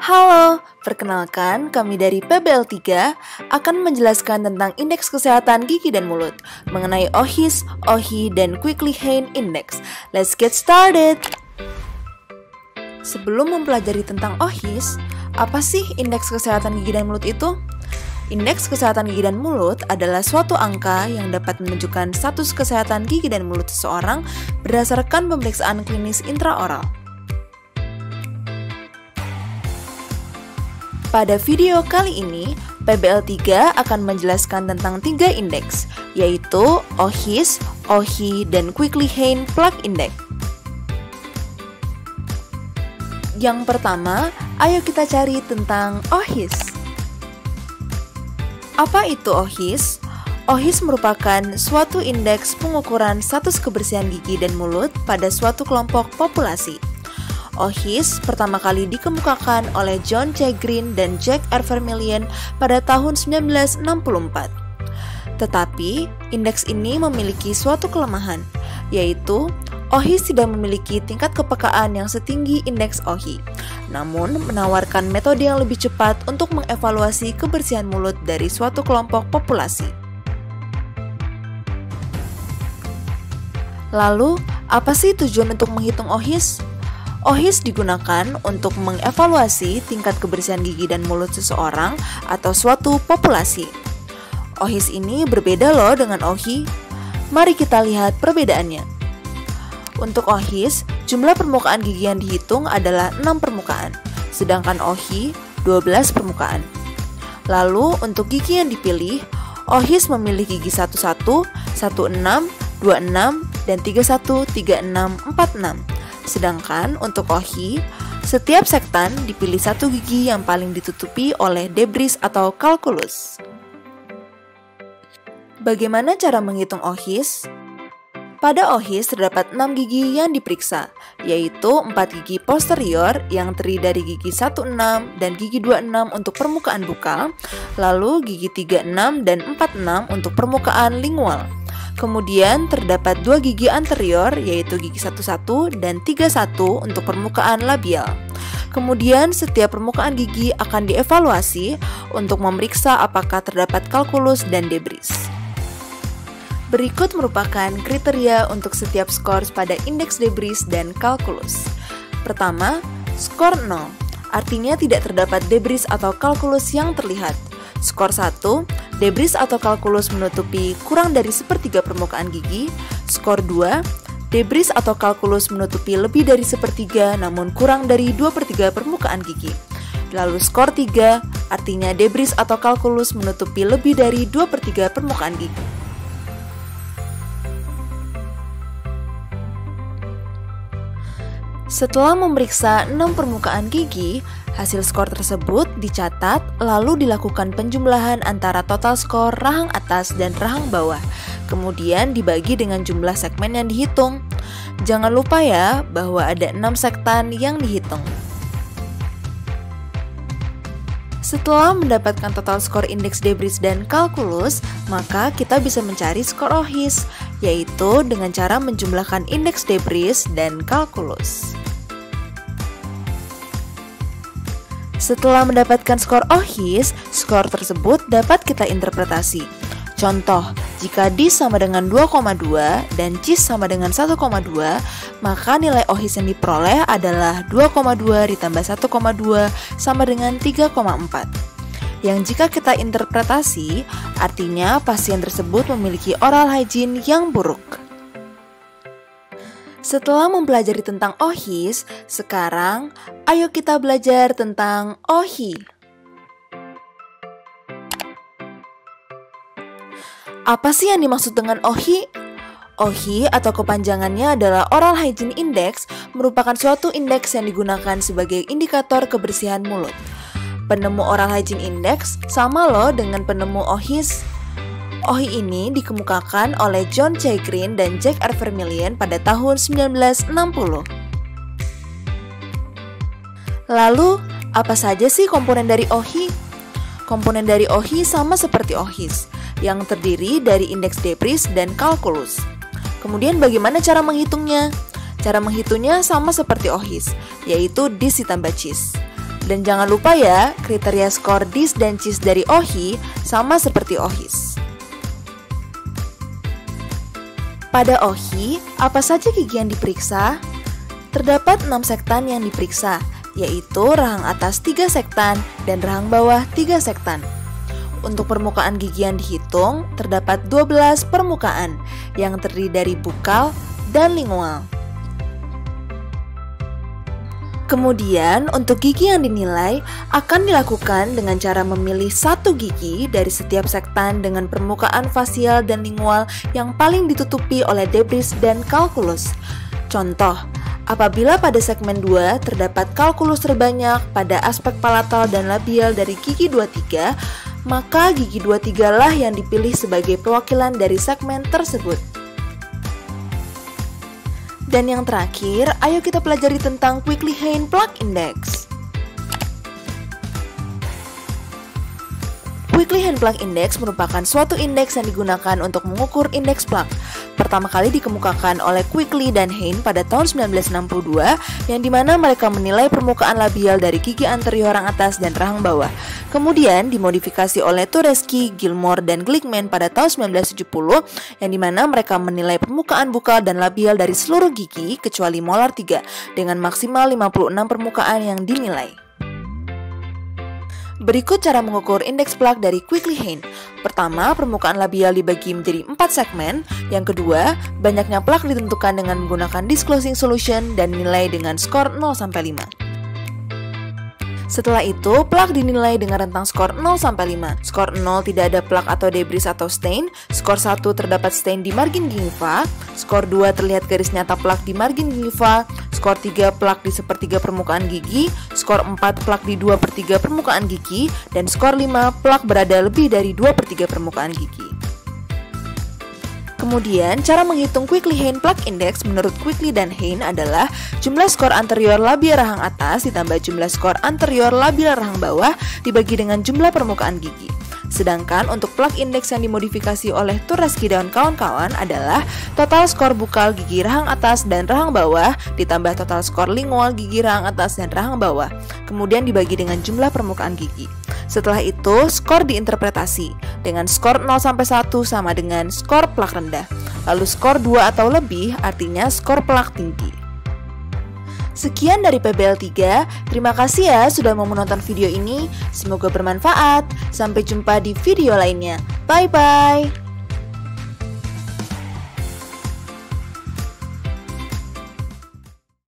Halo, perkenalkan kami dari PBL3 akan menjelaskan tentang indeks kesehatan gigi dan mulut mengenai OHIS, OHI, dan Quickly Hain Index. Let's get started! Sebelum mempelajari tentang OHIS, apa sih indeks kesehatan gigi dan mulut itu? Indeks kesehatan gigi dan mulut adalah suatu angka yang dapat menunjukkan status kesehatan gigi dan mulut seseorang berdasarkan pemeriksaan klinis intraoral. Pada video kali ini, PBL3 akan menjelaskan tentang tiga indeks, yaitu OHIS, OHI, dan Quickly Hain Plaque Index. Yang pertama, ayo kita cari tentang OHIS. Apa itu OHIS? OHIS merupakan suatu indeks pengukuran status kebersihan gigi dan mulut pada suatu kelompok populasi. OHIS pertama kali dikemukakan oleh John C. Green dan Jack R. Vermillion pada tahun 1964. Tetapi, indeks ini memiliki suatu kelemahan, yaitu OHIS tidak memiliki tingkat kepekaan yang setinggi indeks OHI, namun menawarkan metode yang lebih cepat untuk mengevaluasi kebersihan mulut dari suatu kelompok populasi. Lalu, apa sih tujuan untuk menghitung OHIS? OHIS digunakan untuk mengevaluasi tingkat kebersihan gigi dan mulut seseorang atau suatu populasi. OHIS ini berbeda loh dengan OHI. Mari kita lihat perbedaannya. Untuk OHIS, jumlah permukaan gigi yang dihitung adalah 6 permukaan, sedangkan OHI 12 permukaan. Lalu untuk gigi yang dipilih, OHIS memilih gigi 11, 16, 26, dan 31, 36, 46 Sedangkan untuk Ohi, setiap sektan dipilih satu gigi yang paling ditutupi oleh debris atau kalkulus. Bagaimana cara menghitung OHIS? Pada OHIS terdapat 6 gigi yang diperiksa, yaitu 4 gigi posterior yang terdiri dari gigi 16 dan gigi 26 untuk permukaan bukal, lalu gigi 36 dan 46 untuk permukaan lingual. Kemudian terdapat dua gigi anterior yaitu gigi 11 dan 31 untuk permukaan labial. Kemudian setiap permukaan gigi akan dievaluasi untuk memeriksa apakah terdapat kalkulus dan debris. Berikut merupakan kriteria untuk setiap skor pada indeks debris dan kalkulus. Pertama, skor 0, artinya tidak terdapat debris atau kalkulus yang terlihat. Skor 1, debris atau kalkulus menutupi kurang dari sepertiga permukaan gigi. Skor 2, debris atau kalkulus menutupi lebih dari sepertiga namun kurang dari 2 per 3 permukaan gigi. Lalu skor 3, artinya debris atau kalkulus menutupi lebih dari 2 per 3 permukaan gigi. Setelah memeriksa 6 permukaan gigi, Hasil skor tersebut dicatat lalu dilakukan penjumlahan antara total skor rahang atas dan rahang bawah. Kemudian dibagi dengan jumlah segmen yang dihitung. Jangan lupa ya bahwa ada 6 sektan yang dihitung. Setelah mendapatkan total skor indeks debris dan kalkulus, maka kita bisa mencari skor OHIS, yaitu dengan cara menjumlahkan indeks debris dan kalkulus. Setelah mendapatkan skor OHIS, skor tersebut dapat kita interpretasi. Contoh, jika DIS sama dengan 2,2 dan CIS sama dengan 1,2, maka nilai OHIS yang diperoleh adalah 2,2 ditambah 1,2 sama dengan 3,4. Yang jika kita interpretasi, artinya pasien tersebut memiliki oral hygiene yang buruk. Setelah mempelajari tentang OHIS, sekarang ayo kita belajar tentang OHI. Apa sih yang dimaksud dengan OHI? OHI atau kepanjangannya adalah Oral Hygiene Index merupakan suatu indeks yang digunakan sebagai indikator kebersihan mulut. Penemu Oral Hygiene Index sama loh dengan penemu OHIS. OHI ini dikemukakan oleh John C. Green dan Jack R. Vermillion pada tahun 1960. Lalu, apa saja sih komponen dari OHI? Komponen dari OHI sama seperti OHIS, yang terdiri dari indeks debris dan kalkulus. Kemudian bagaimana cara menghitungnya? Cara menghitungnya sama seperti OHIS, yaitu DIS ditambah CIS. Dan jangan lupa ya, kriteria skor DIS dan CIS dari OHI sama seperti OHIS. Pada OHI, apa saja gigi yang diperiksa? Terdapat 6 sektan yang diperiksa, yaitu rahang atas 3 sektan dan rahang bawah 3 sektan. Untuk permukaan gigi yang dihitung, terdapat 12 permukaan yang terdiri dari bukal dan lingual. Kemudian, untuk gigi yang dinilai akan dilakukan dengan cara memilih satu gigi dari setiap sektan dengan permukaan fasial dan lingual yang paling ditutupi oleh debris dan kalkulus. Contoh, apabila pada segmen 2 terdapat kalkulus terbanyak pada aspek palatal dan labial dari gigi 23, maka gigi 23 lah yang dipilih sebagai perwakilan dari segmen tersebut. Dan yang terakhir, ayo kita pelajari tentang Quickly Hain Plug Index. Quickly Hand Plug Index merupakan suatu indeks yang digunakan untuk mengukur indeks plug. Pertama kali dikemukakan oleh Quickly dan Hain pada tahun 1962, yang di mana mereka menilai permukaan labial dari gigi anterior orang atas dan rahang bawah. Kemudian dimodifikasi oleh Tureski, Gilmore, dan Glickman pada tahun 1970, yang di mana mereka menilai permukaan bukal dan labial dari seluruh gigi kecuali molar 3 dengan maksimal 56 permukaan yang dinilai. Berikut cara mengukur indeks plak dari Quickly Hain. Pertama, permukaan labial dibagi menjadi 4 segmen. Yang kedua, banyaknya plak ditentukan dengan menggunakan disclosing solution dan nilai dengan skor 0 sampai 5. Setelah itu, plak dinilai dengan rentang skor 0 sampai 5. Skor 0 tidak ada plak atau debris atau stain, skor 1 terdapat stain di margin gingiva, skor 2 terlihat garis nyata plak di margin gingiva, skor 3 plak di sepertiga permukaan gigi, skor 4 plak di 2 per 3 permukaan gigi, dan skor 5 plak berada lebih dari 2 per 3 permukaan gigi. Kemudian, cara menghitung Quickly Hain Plug Index menurut Quickly dan Hain adalah jumlah skor anterior labia rahang atas ditambah jumlah skor anterior labia rahang bawah dibagi dengan jumlah permukaan gigi. Sedangkan untuk plug index yang dimodifikasi oleh Tureski dan kawan-kawan adalah total skor bukal gigi rahang atas dan rahang bawah ditambah total skor lingual gigi rahang atas dan rahang bawah, kemudian dibagi dengan jumlah permukaan gigi. Setelah itu, skor diinterpretasi dengan skor 0 sampai 1 sama dengan skor plak rendah. Lalu skor 2 atau lebih artinya skor plak tinggi. Sekian dari PBL 3, terima kasih ya sudah mau menonton video ini, semoga bermanfaat. Sampai jumpa di video lainnya. Bye-bye.